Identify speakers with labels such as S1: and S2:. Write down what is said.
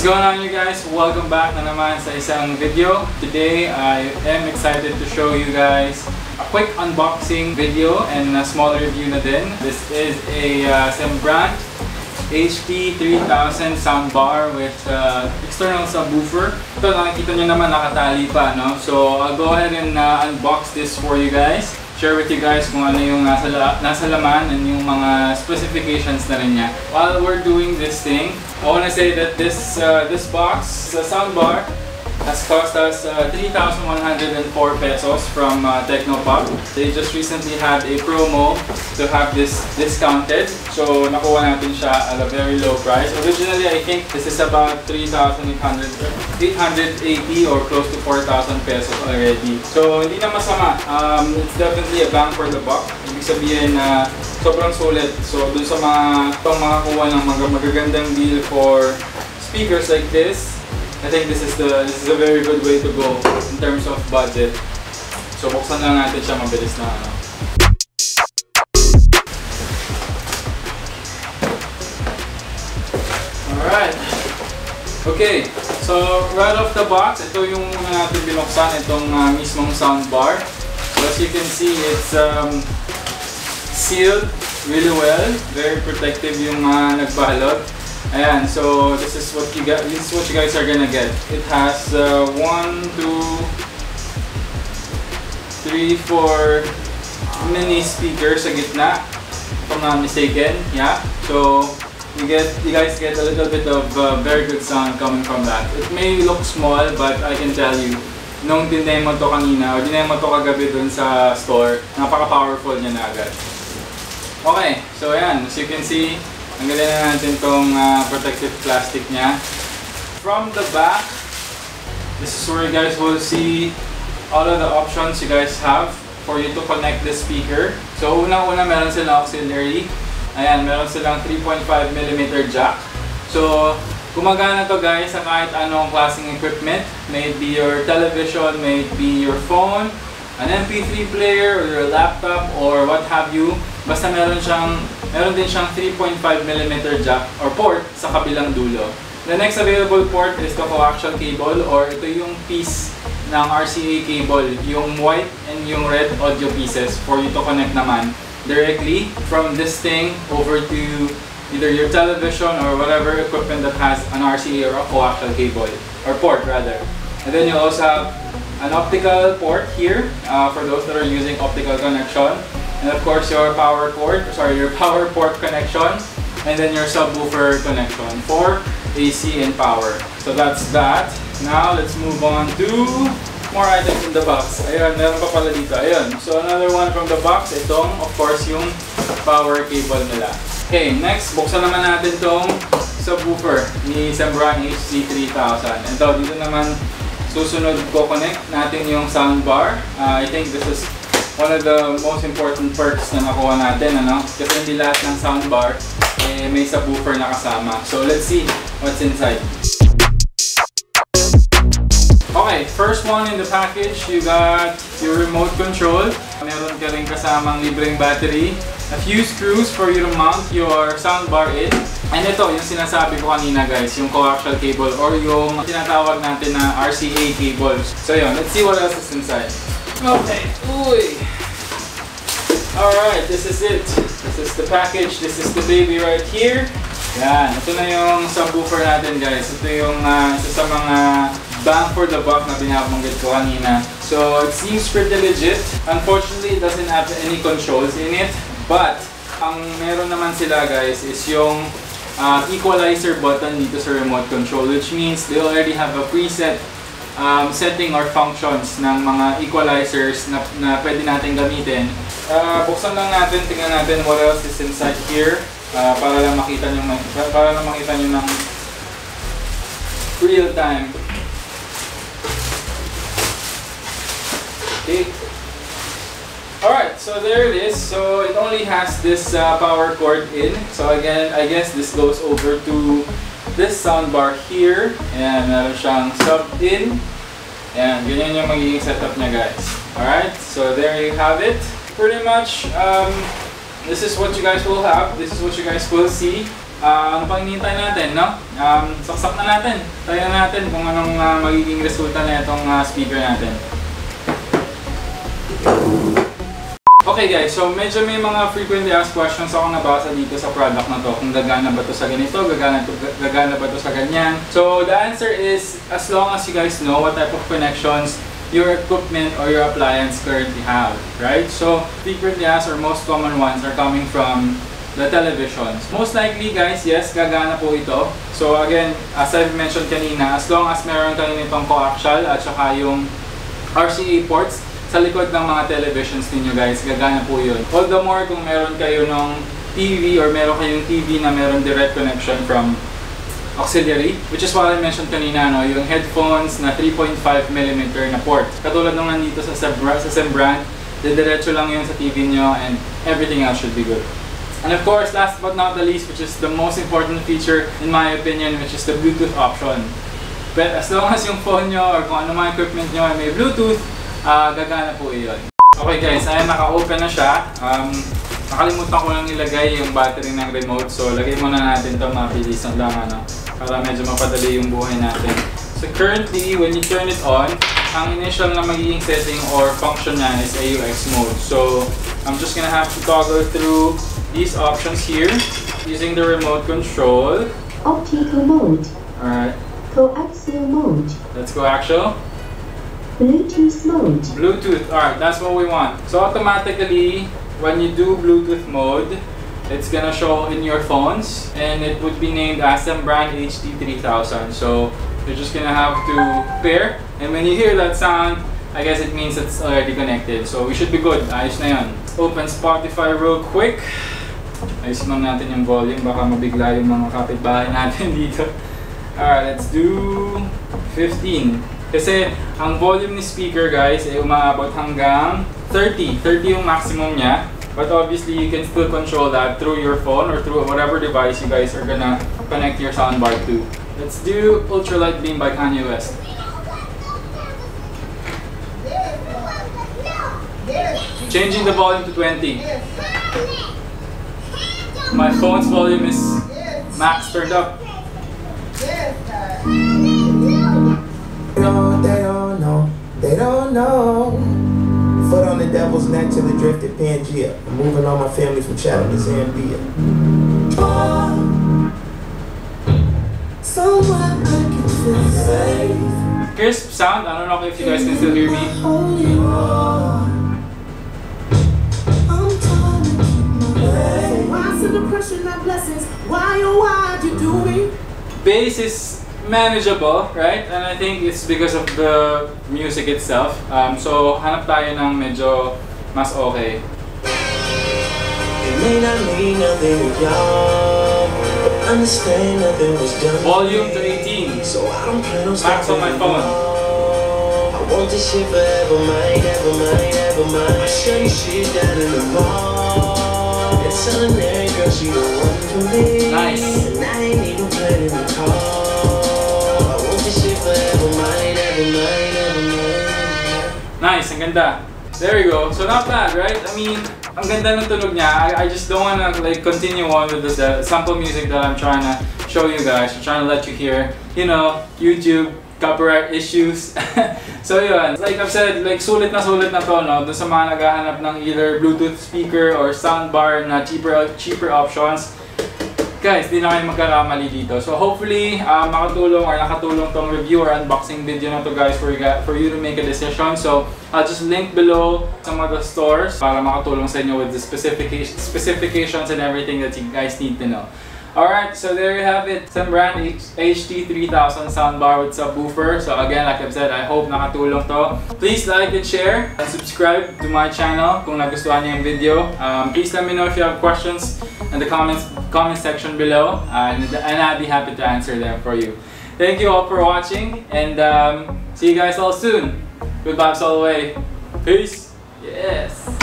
S1: What's going on you guys? Welcome back na naman sa isang video. Today, I am excited to show you guys a quick unboxing video and a small review na din. This is a uh, Sembrandt HT3000 soundbar with uh, external subwoofer. Ito nakikita nyo naman nakatali pa, no? So, I'll go ahead and uh, unbox this for you guys. Share with you guys kung ano yung nasa, la nasa laman and yung mga specifications na rin niya. While we're doing this thing, I want to say that this uh, this box, the soundbar, has cost us uh, 3,104 pesos from uh, Technopop. They just recently had a promo to have this discounted. So nakuha natin siya at a very low price. Originally, I think this is about 3,880 or close to 4,000 pesos already. So hindi na masama. Um, it's definitely a bang for the buck. Ibig sabihin na sobrang sulit. So dun sa mga itong mga kuha ng mga magagandang deal for speakers like this, I think this is the this is a very good way to go in terms of budget. So buksan lang natin siya mabilis na ano. Alright. Okay. So right off the box, ito yung muna natin binuksan itong uh, mismong soundbar. So as you can see, it's um, sealed really well. Very protective yung uh, nagbalot. Ayan, so this is what you got. This is what you guys are gonna get. It has uh, one, two, three, four mini speakers sa gitna. If I'm not mistaken, yeah. So you get, you guys get a little bit of uh, very good sound coming from that. It may look small, but I can tell you, nung dinemo to kanina, o dinemo to kagabi dun sa store, napaka-powerful niya na agad. Okay, so ayan, as you can see, Tanggalin na natin tong uh, protective plastic niya. From the back, this is where you guys will see all of the options you guys have for you to connect the speaker. So unang-una meron silang auxiliary. Ayan, meron silang 3.5mm jack. So gumagana to guys sa kahit anong klaseng equipment. May it be your television, may it be your phone, an MP3 player, or your laptop, or what have you. Basta meron siyang meron din siyang 3.5mm jack or port sa kabilang dulo. The next available port is the coaxial cable or ito yung piece ng RCA cable, yung white and yung red audio pieces for you to connect naman directly from this thing over to either your television or whatever equipment that has an RCA or a coaxial cable, or port rather. And then you also have an optical port here uh, for those that are using optical connection. And of course your power port, sorry, your power port connection, and then your subwoofer connection for AC and power. So that's that. Now let's move on to more items in the box. Ayun, meron pa pala dito. Ayun. So another one from the box, itong of course yung power cable nila. Okay, next, buksan naman natin tong subwoofer ni Sembrandt HC3000. Ito, dito naman susunod ko connect natin yung soundbar. Uh, I think this is one of the most important perks na nakuha natin, ano? Kasi hindi lahat ng soundbar eh, may subwoofer na kasama. So let's see what's inside. Okay, first one in the package, you got your remote control. Meron ka rin kasamang libreng battery. A few screws for you to mount your soundbar in. And ito, yung sinasabi ko kanina guys, yung coaxial cable or yung tinatawag natin na RCA cables. So yun, let's see what else is inside. Okay. Uy. Alright, this is it. This is the package. This is the baby right here. Yan. Ito na yung subwoofer natin guys. Ito yung uh, isa sa mga bang for the buck na binabanggit ko kanina. So, it seems pretty legit. Unfortunately, it doesn't have any controls in it. But, ang meron naman sila guys is yung uh, equalizer button dito sa remote control. Which means they already have a preset um, setting or functions ng mga equalizers na, na pwede natin gamitin. Uh, buksan lang natin, tingnan natin what else is inside here uh, para lang makita nyo para lang makita nyo ng real time. Okay. Alright, so there it is. So it only has this uh, power cord in. So again, I guess this goes over to this soundbar here. And meron siyang sub in. And ganyan yung magiging setup niya guys. Alright, so there you have it. Pretty much, um, this is what you guys will have. This is what you guys will see. ah, ano pang hinihintay natin, no? Um, saksak na natin. Tayo na natin kung anong ah, magiging resulta na itong ah, speaker natin. Okay guys, so medyo may mga frequently asked questions ako nabasa dito sa product na to. Kung gagana ba to sa ganito, gagana, to, gagana ba to sa ganyan. So the answer is, as long as you guys know what type of connections your equipment or your appliance currently have, right? So frequently asked or most common ones are coming from the televisions. Most likely guys, yes, gagana po ito. So again, as I've mentioned kanina, as long as meron kayo nitong coaxial at saka yung RCA ports, sa likod ng mga televisions ninyo guys, gagana po yun. All the more kung meron kayo ng TV or meron kayong TV na meron direct connection from auxiliary, which is what I mentioned kanina, no? yung headphones na 3.5mm na port. Katulad nung nandito sa, Sembra, sa Sembrand, didiretso lang yun sa TV nyo and everything else should be good. And of course, last but not the least, which is the most important feature in my opinion, which is the Bluetooth option. But as long as yung phone nyo or kung ano mga equipment nyo ay may Bluetooth, ah gagana po iyon. Okay guys, ayan naka-open na siya. Um, nakalimutan ko lang ilagay yung battery ng remote. So lagay muna natin to mabilisan lang ano, para medyo mapadali yung buhay natin. So currently, when you turn it on, ang initial na magiging setting or function niya is AUX mode. So I'm just gonna have to toggle through these options here using the remote control.
S2: Optical mode,
S1: Alright,
S2: coaxial mode,
S1: let's go actual.
S2: Bluetooth mode,
S1: Bluetooth, alright, that's what we want. So automatically, when you do Bluetooth mode, it's gonna show in your phones and it would be named Aston Brand HD3000. So you're just gonna have to pair and when you hear that sound, I guess it means it's already connected. So we should be good. Ayos na yun. Open Spotify real quick. Ayusin lang natin yung volume. Baka mabigla yung mga kapitbahay natin dito. Alright, let's do 15. Kasi ang volume ni speaker guys ay umaabot hanggang 30. 30 yung maximum niya. But obviously, you can still control that through your phone or through whatever device you guys are gonna connect your soundbar to. Let's do Ultralight Beam by Kanye West. Changing the volume to 20. My phone's volume is max turned up.
S3: Don't know. Foot on the devil's neck till it drifted Pangea. I'm moving all my family from Chatham to Zambia. Oh, someone I can feel safe.
S1: Crisp sound. I don't know if you guys can still hear me.
S3: Hold you on. I'm trying to keep my faith.
S4: Why send the pressure, not blessings? Why, oh, why'd you do me?
S1: Bass is manageable, right? And I think it's because of the music itself. Um, so, hanap tayo ng medyo mas okay.
S3: It may not mean nothing to y'all, but understand nothing was done.
S1: Volume to 18.
S3: So I don't plan on
S1: Max on my phone.
S3: I want this shit forever, mine, ever mine, ever mine. I shut shit down in the mall. It's ordinary, girl, she the one for me.
S1: Nice.
S3: And I ain't even planning the call.
S1: Nice, ang ganda. There you go. So not bad, right? I mean, ang ganda ng tunog niya. I, I just don't wanna like continue on with the sample music that I'm trying to show you guys. I'm trying to let you hear, you know, YouTube, copyright issues. so yun, like I've said, like sulit na sulit na to, no? Doon sa mga naghahanap ng either Bluetooth speaker or soundbar na cheaper cheaper options. Guys, di na kayo magkakamali dito. So hopefully, uh, makatulong or nakatulong tong review or unboxing video na to guys for you, for you to make a decision. So I'll just link below of the stores para makatulong sa inyo with the specification, specifications and everything that you guys need to know. Alright, so there you have it. Sembran HD3000 soundbar with subwoofer. So again, like I've said, I hope nakatulong to. Please like and share and subscribe to my channel kung nagustuhan niyo yung video. Um, please let me know if you have questions in the comments comment section below and, and I'll be happy to answer them for you. Thank you all for watching and um, see you guys all soon. Good vibes all the way. Peace. Yes.